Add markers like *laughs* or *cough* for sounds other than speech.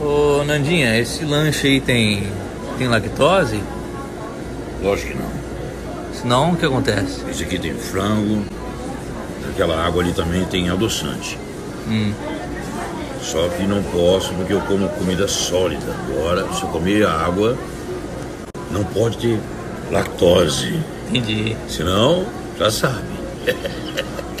Ô Nandinha, esse lanche aí tem, tem lactose? Lógico que não. Senão o que acontece? Esse aqui tem frango. Aquela água ali também tem adoçante. Hum. Só que não posso porque eu como comida sólida. Agora, se eu comer água, não pode ter lactose. Entendi. Senão, já sabe. *laughs*